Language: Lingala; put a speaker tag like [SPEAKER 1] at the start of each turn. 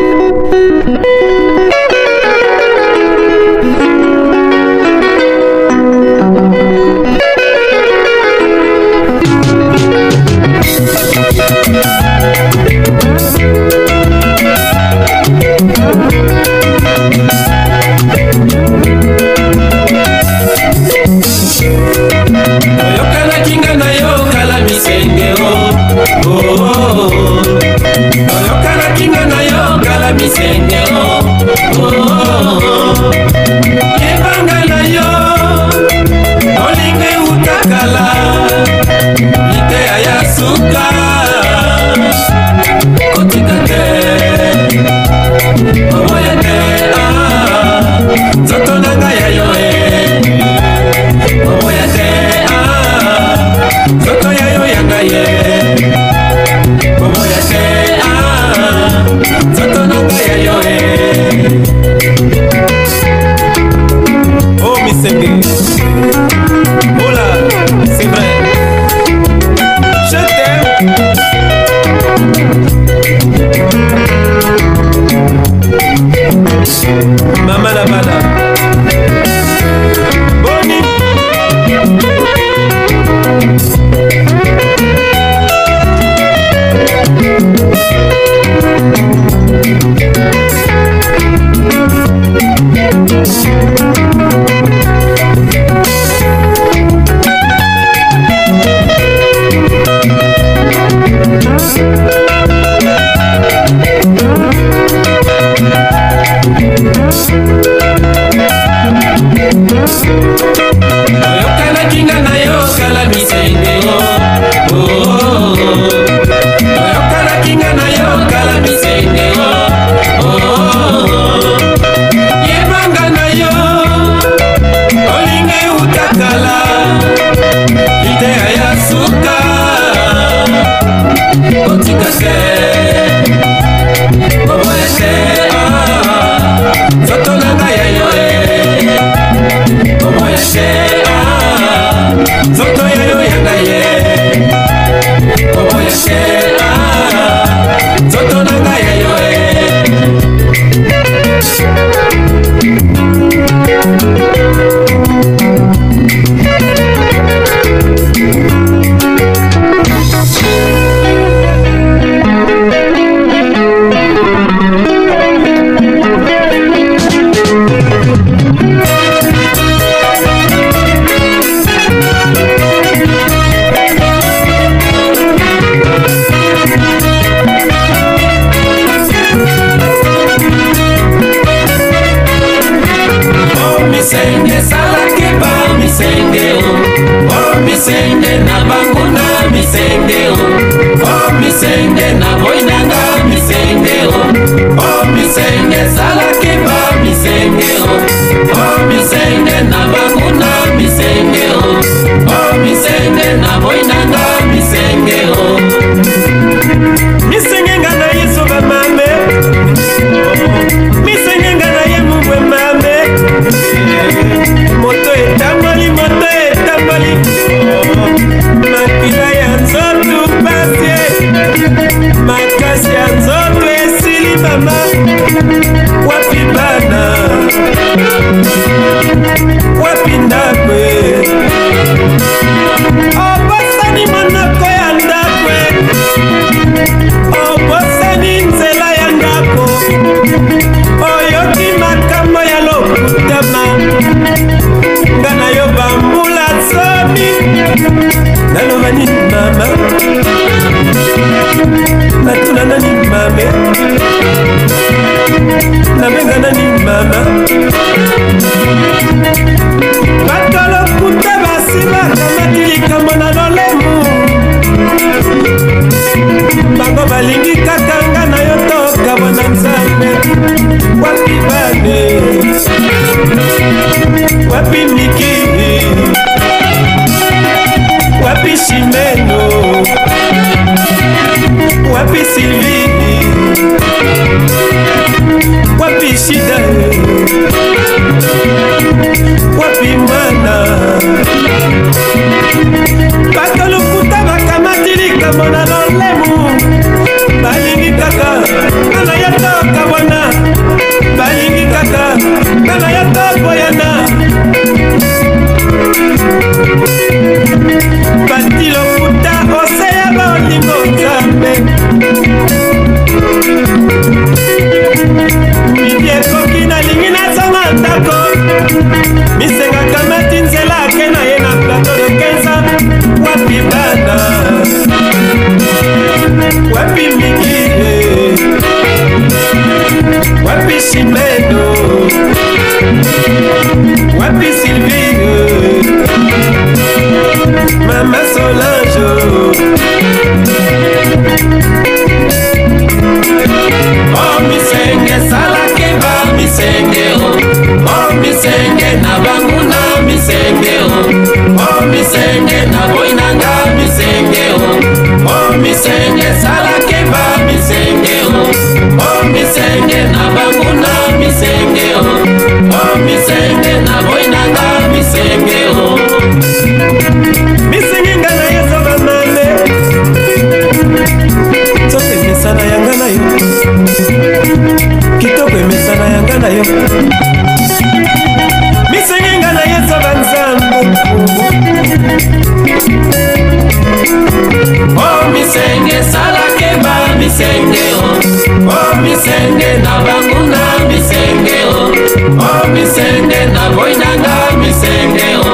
[SPEAKER 1] Thank you. nzoto yayo ya ngai oyokanaki nga na yo kala misengeo oyokanaki oh, nga na yo kala misengeo oh, yebanga na yo olinga euta kala ideya ya suka otikase
[SPEAKER 2] misende esalaki ba misende o o misende na bango na misende o slip. wapi mingine, wapi Chimeno, wapi Sylvie, mama Solange. bakunda misengeo o oh misende na boinanga
[SPEAKER 1] misengeo